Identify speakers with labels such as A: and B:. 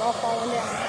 A: 然后包了两